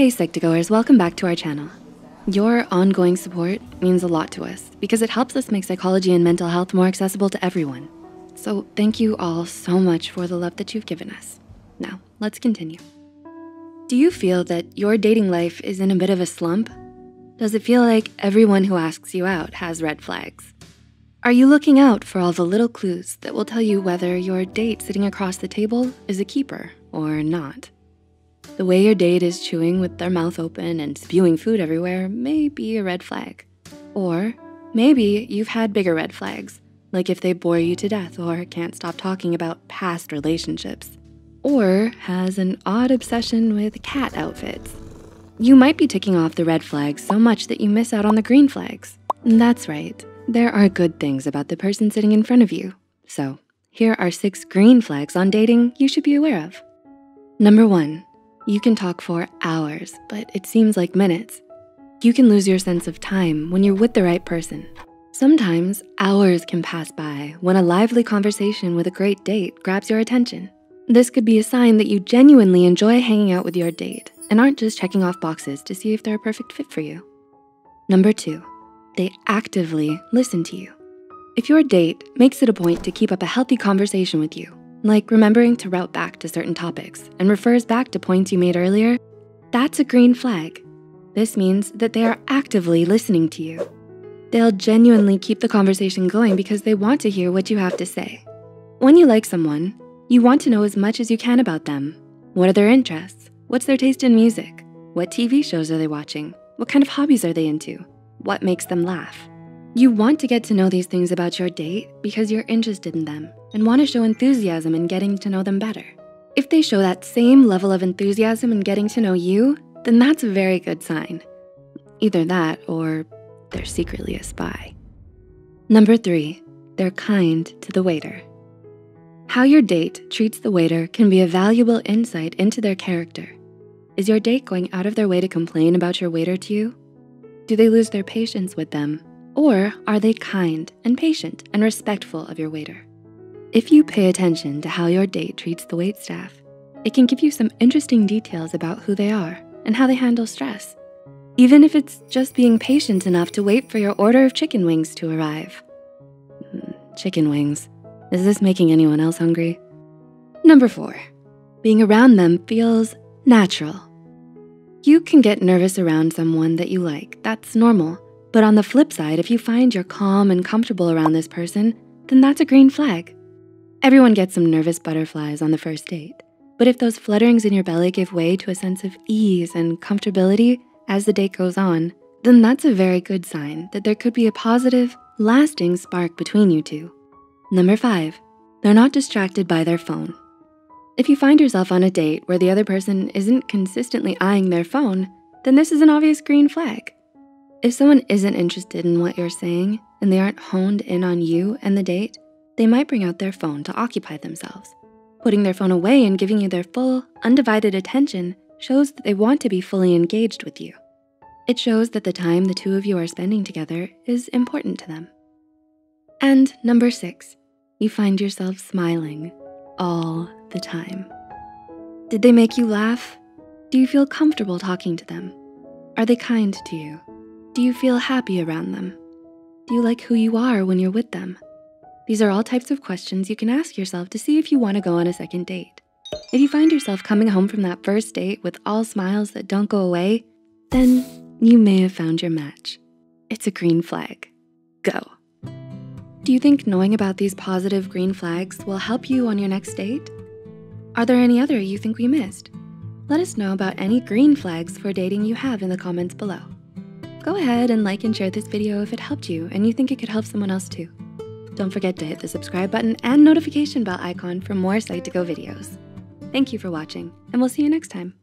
Hey Psych2Goers, welcome back to our channel. Your ongoing support means a lot to us because it helps us make psychology and mental health more accessible to everyone. So thank you all so much for the love that you've given us. Now, let's continue. Do you feel that your dating life is in a bit of a slump? Does it feel like everyone who asks you out has red flags? Are you looking out for all the little clues that will tell you whether your date sitting across the table is a keeper or not? The way your date is chewing with their mouth open and spewing food everywhere may be a red flag. Or maybe you've had bigger red flags, like if they bore you to death or can't stop talking about past relationships, or has an odd obsession with cat outfits. You might be ticking off the red flags so much that you miss out on the green flags. That's right, there are good things about the person sitting in front of you. So here are six green flags on dating you should be aware of. Number one, you can talk for hours, but it seems like minutes. You can lose your sense of time when you're with the right person. Sometimes hours can pass by when a lively conversation with a great date grabs your attention. This could be a sign that you genuinely enjoy hanging out with your date and aren't just checking off boxes to see if they're a perfect fit for you. Number two, they actively listen to you. If your date makes it a point to keep up a healthy conversation with you, like remembering to route back to certain topics and refers back to points you made earlier, that's a green flag. This means that they are actively listening to you. They'll genuinely keep the conversation going because they want to hear what you have to say. When you like someone, you want to know as much as you can about them. What are their interests? What's their taste in music? What TV shows are they watching? What kind of hobbies are they into? What makes them laugh? You want to get to know these things about your date because you're interested in them and wanna show enthusiasm in getting to know them better. If they show that same level of enthusiasm in getting to know you, then that's a very good sign. Either that or they're secretly a spy. Number three, they're kind to the waiter. How your date treats the waiter can be a valuable insight into their character. Is your date going out of their way to complain about your waiter to you? Do they lose their patience with them? Or are they kind and patient and respectful of your waiter? If you pay attention to how your date treats the wait staff, it can give you some interesting details about who they are and how they handle stress, even if it's just being patient enough to wait for your order of chicken wings to arrive. Hmm, chicken wings, is this making anyone else hungry? Number four, being around them feels natural. You can get nervous around someone that you like, that's normal. But on the flip side, if you find you're calm and comfortable around this person, then that's a green flag. Everyone gets some nervous butterflies on the first date. But if those flutterings in your belly give way to a sense of ease and comfortability as the date goes on, then that's a very good sign that there could be a positive, lasting spark between you two. Number five, they're not distracted by their phone. If you find yourself on a date where the other person isn't consistently eyeing their phone, then this is an obvious green flag. If someone isn't interested in what you're saying and they aren't honed in on you and the date, they might bring out their phone to occupy themselves. Putting their phone away and giving you their full, undivided attention shows that they want to be fully engaged with you. It shows that the time the two of you are spending together is important to them. And number six, you find yourself smiling all the time. Did they make you laugh? Do you feel comfortable talking to them? Are they kind to you? Do you feel happy around them? Do you like who you are when you're with them? These are all types of questions you can ask yourself to see if you wanna go on a second date. If you find yourself coming home from that first date with all smiles that don't go away, then you may have found your match. It's a green flag, go. Do you think knowing about these positive green flags will help you on your next date? Are there any other you think we missed? Let us know about any green flags for dating you have in the comments below. Go ahead and like and share this video if it helped you and you think it could help someone else too. Don't forget to hit the subscribe button and notification bell icon for more Psych2Go videos. Thank you for watching, and we'll see you next time.